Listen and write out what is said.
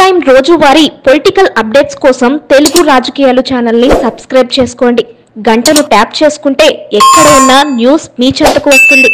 Time రోజువారీ political updates కోసం తెలుగు రాజకీయాలు ఛానల్ని సబ్స్క్రైబ్ చేసుకోండి. గంటను ట్యాప్ చేసుకుంటే ఎక్కడ ఉన్నా న్యూస్ మీ చెంతకు వస్తుంది.